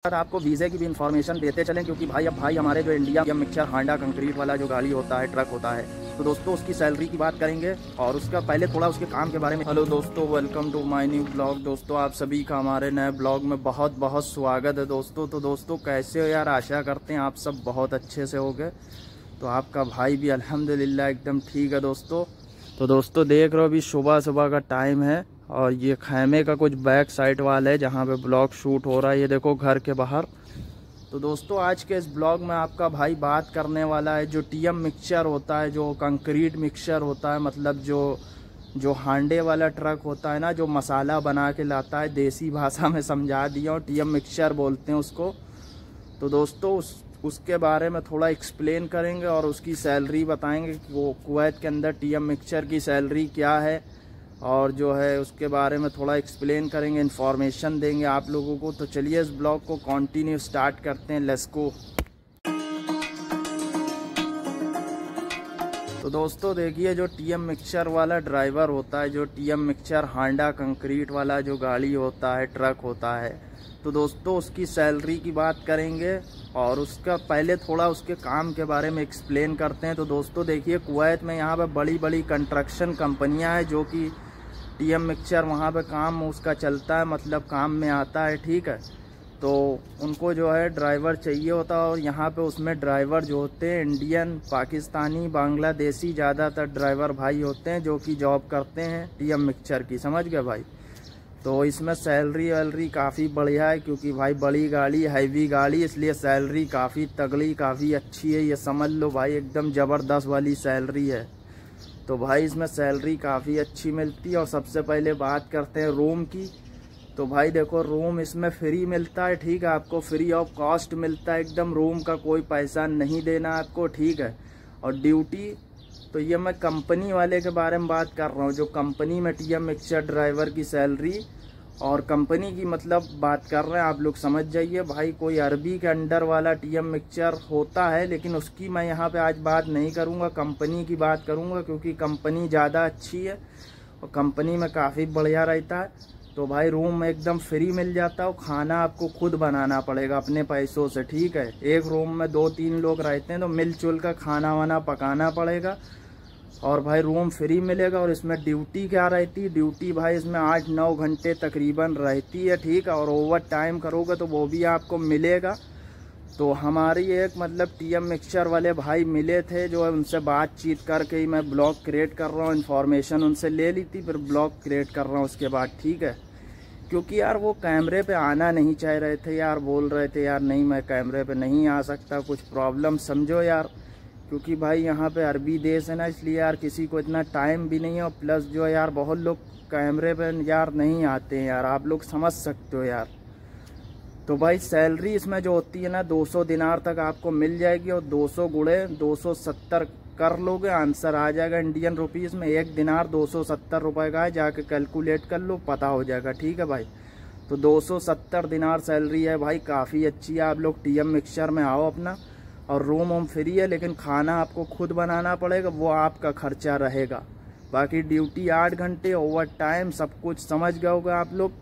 साथ आपको वीज़े की भी इन्फॉर्मेशन देते चलें, क्योंकि भाई, अब भाई हमारे जो इंडिया या मिक्सर हांडा कंक्रीट वाला जो गाड़ी होता है ट्रक होता है तो दोस्तों उसकी सैलरी की बात करेंगे, और उसका पहले थोड़ा उसके काम के बारे में। हेलो दोस्तों welcome to my new blog दोस्तों, आप सभी का हमारे नए ब्लॉग में बहुत बहुत स्वागत है दोस्तों। तो दोस्तों, कैसे हो यार? आशा करते हैं आप सब बहुत अच्छे से हो गए तो आपका भाई भी, अल्हम्दुलिल्लाह, एकदम ठीक है दोस्तों। तो दोस्तों, देख रहे हो अभी सुबह सुबह का टाइम है। और ये खैमे का कुछ बैक साइड वाल है जहाँ पे ब्लॉग शूट हो रहा है। ये देखो घर के बाहर। तो दोस्तों, आज के इस ब्लॉग में आपका भाई बात करने वाला है जो टीएम मिक्सचर होता है, जो कंक्रीट मिक्सचर होता है मतलब जो जो हांडे वाला ट्रक होता है ना, जो मसाला बना के लाता है, देसी भाषा में समझा दिया और टीएम मिक्सचर बोलते हैं उसको। तो दोस्तों, उस, उसके बारे में थोड़ा एक्सप्लेन करेंगे और उसकी सैलरी बताएँगे कि वो कुवैत के अंदर टीएम मिक्सचर की सैलरी क्या है। और जो है उसके बारे में थोड़ा एक्सप्लेन करेंगे इन्फॉर्मेशन देंगे आप लोगों को। तो चलिए इस ब्लॉग को कंटिन्यू स्टार्ट करते हैं लेस्को तो दोस्तों, देखिए जो टीएम मिक्सचर वाला ड्राइवर होता है, जो टीएम मिक्सचर हांडा कंक्रीट वाला जो गाड़ी होता है ट्रक होता है तो दोस्तों उसकी सैलरी की बात करेंगे और उसका पहले थोड़ा उसके काम के बारे में एक्सप्लेन करते हैं। तो दोस्तों, देखिए कुवैत में यहाँ पर बड़ी बड़ी कंस्ट्रक्शन कंपनियाँ हैं, जो कि टीएम मिक्सचर वहाँ पे काम उसका चलता है मतलब काम में आता है, ठीक है? तो उनको जो है ड्राइवर चाहिए होता है और यहाँ पे उसमें ड्राइवर जो होते हैं, इंडियन, पाकिस्तानी, बांग्लादेशी ज़्यादातर ड्राइवर भाई होते हैं जो कि जॉब करते हैं टीएम मिक्सचर की, समझ गए भाई? तो इसमें सैलरी वैलरी काफ़ी बढ़िया है क्योंकि भाई बड़ी गाड़ी, हैवी गाड़ी, इसलिए सैलरी काफ़ी तगड़ी, काफ़ी अच्छी है, ये समझ लो भाई, एकदम ज़बरदस्त वाली सैलरी है। तो भाई इसमें सैलरी काफ़ी अच्छी मिलती है और सबसे पहले बात करते हैं रूम की। तो भाई देखो रूम इसमें फ्री मिलता है, ठीक है? आपको फ्री ऑफ़ कॉस्ट मिलता है एकदम। रूम का कोई पैसा नहीं देना आपको, ठीक है? और ड्यूटी तो ये मैं कंपनी वाले के बारे में बात कर रहा हूँ। जो कंपनी में टी एम मिक्सर ड्राइवर की सैलरी और कंपनी की मतलब बात कर रहे हैं, आप लोग समझ जाइए। भाई, कोई अरबी के अंडर वाला टीएम मिक्सचर होता है, लेकिन उसकी मैं यहाँ पे आज बात नहीं करूँगा, कंपनी की बात करूँगा, क्योंकि कंपनी ज़्यादा अच्छी है और कंपनी में काफ़ी बढ़िया रहता है। तो भाई रूम एकदम फ्री मिल जाता है और खाना आपको खुद बनाना पड़ेगा अपने पैसों से, ठीक है? एक रूम में दो तीन लोग रहते हैं तो मिलजुल कर खाना वाना पकाना पड़ेगा। और भाई रूम फ्री मिलेगा और इसमें ड्यूटी क्या रहती? है ड्यूटी भाई इसमें आठ नौ घंटे तकरीबन रहती है, ठीक है? और ओवर टाइम करोगे तो वो भी आपको मिलेगा। तो हमारी एक मतलब टीएम मिक्सचर वाले भाई मिले थे जो उनसे बातचीत करके ही मैं ब्लॉग क्रिएट कर रहा हूँ इन्फॉर्मेशन उनसे ले ली थी, फिर ब्लॉग क्रिएट कर रहा हूँ उसके बाद, ठीक है? क्योंकि यार वो कैमरे पे आना नहीं चाह रहे थे यार, बोल रहे थे, यार नहीं, मैं कैमरे पे नहीं आ सकता, कुछ प्रॉब्लम समझो यार। क्योंकि भाई यहाँ पे अरबी देश है ना, इसलिए यार किसी को इतना टाइम भी नहीं है और प्लस जो है यार बहुत लोग कैमरे पे यार नहीं आते हैं यार, आप लोग समझ सकते हो यार। तो भाई सैलरी इसमें जो होती है ना 200 दिनार तक आपको मिल जाएगी और 200 गुड़े 270 कर लोगे आंसर आ जाएगा इंडियन रुपीज़ में। एक दिनार दो सौ का है, जाके कैलकुलेट कर लो, पता हो जाएगा, ठीक है भाई? तो 270 दिनार सैलरी है भाई, काफ़ी अच्छी है। आप लोग टीएम मिक्सचर में आओ अपना। और रूम वूम फ्री है, लेकिन खाना आपको खुद बनाना पड़ेगा, वो आपका खर्चा रहेगा। बाकी ड्यूटी आठ घंटे ओवर टाइम सब कुछ समझ गए होगा आप लोग?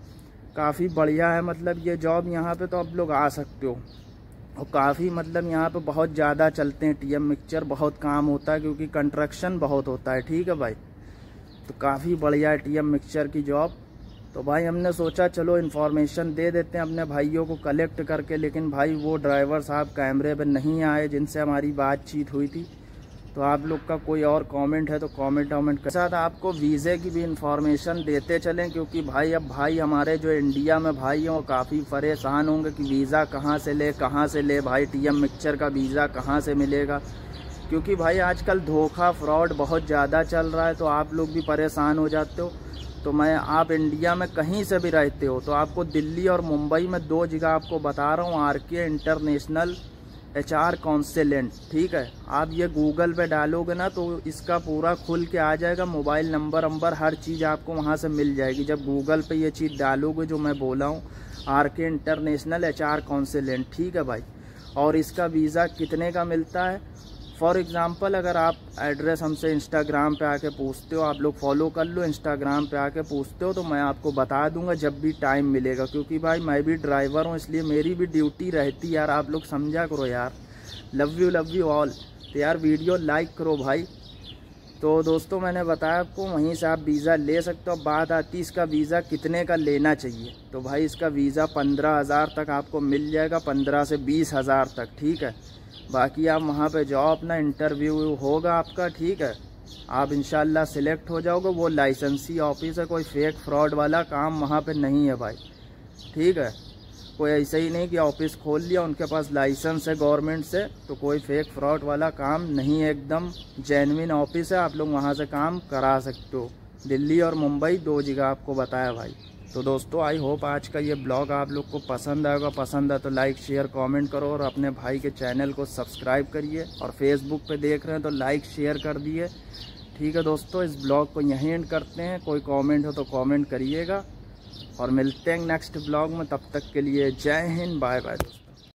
काफ़ी बढ़िया है मतलब ये जॉब यहाँ पे तो आप लोग आ सकते हो। और काफ़ी मतलब यहाँ पे बहुत ज़्यादा चलते हैं टीएम मिक्सचर बहुत काम होता है, क्योंकि कंस्ट्रक्शन बहुत होता है, ठीक है भाई? तो काफ़ी बढ़िया है टीएम मिक्सचर की जॉब तो भाई हमने सोचा, चलो इन्फॉर्मेशन दे देते हैं अपने भाइयों को कलेक्ट करके, लेकिन भाई वो ड्राइवर साहब कैमरे पर नहीं आए जिनसे हमारी बातचीत हुई थी। तो आप लोग का कोई और कमेंट है तो कमेंट वमेंट के साथ आपको वीज़े की भी इन्फॉर्मेशन देते चलें, क्योंकि भाई अब भाई हमारे जो इंडिया में भाई हैं, वो काफ़ी परेशान होंगे कि वीज़ा कहाँ से ले, कहाँ से ले। भाई टीएम मिक्सचर का वीज़ा कहाँ से मिलेगा? क्योंकि भाई आजकल धोखा फ्रॉड बहुत ज़्यादा चल रहा है तो आप लोग भी परेशान हो जाते हो। तो मैं आप इंडिया में कहीं से भी रहते हो तो आपको दिल्ली और मुंबई में दो जगह आपको बता रहा हूँ आर के इंटरनेशनल एच आर ठीक है? आप ये गूगल पे डालोगे ना तो इसका पूरा खुल के आ जाएगा, मोबाइल नंबर नंबर हर चीज़ आपको वहाँ से मिल जाएगी। जब गूगल पे ये चीज़ डालोगे, जो मैं बोला हूँ आर के इंटरनेशनल एच आर ठीक है भाई? और इसका वीज़ा कितने का मिलता है? फॉर एग्ज़ाम्पल अगर आप एड्रेस हमसे इंस्टाग्राम पे आके पूछते हो, आप लोग फॉलो कर लो इंस्टाग्राम पे आके पूछते हो तो मैं आपको बता दूँगा जब भी टाइम मिलेगा। क्योंकि भाई, मैं भी ड्राइवर हूँ, इसलिए मेरी भी ड्यूटी रहती यार। आप लोग समझा करो यार। Love you love you all तो यार वीडियो लाइक करो भाई। तो दोस्तों मैंने बताया आपको, वहीं से आप वीज़ा ले सकते हो। बात आती इसका वीज़ा कितने का लेना चाहिए। तो भाई इसका वीज़ा पंद्रह हज़ार तक आपको मिल जाएगा, पंद्रह से बीस हज़ार तक, ठीक है? बाकी आप वहाँ पे जाओ, अपना इंटरव्यू होगा आपका, ठीक है? आप इंशाल्लाह सिलेक्ट हो जाओगे, वो लाइसेंसी ऑफ़िस है कोई फेक फ्रॉड वाला काम वहाँ पर नहीं है भाई, ठीक है? कोई ऐसा ही नहीं कि ऑफ़िस खोल लिया, उनके पास लाइसेंस है गवर्नमेंट से तो कोई फेक फ्रॉड वाला काम नहीं है एकदम। जेनविन ऑफ़िस है, आप लोग वहाँ से काम करा सकते हो। दिल्ली और मुंबई दो जगह आपको बताया भाई। तो दोस्तों आई होप आज का ये ब्लॉग आप लोग को पसंद आएगा पसंद है तो लाइक शेयर कमेंट करो और अपने भाई के चैनल को सब्सक्राइब करिए। और फेसबुक पे देख रहे हैं तो लाइक शेयर कर दिए। ठीक है दोस्तों, इस ब्लॉग को यहीं एंड करते हैं। कोई कमेंट हो तो कमेंट करिएगा। और मिलते हैं नेक्स्ट ब्लॉग में, तब तक के लिए जय हिंद बाय बाय दोस्तों।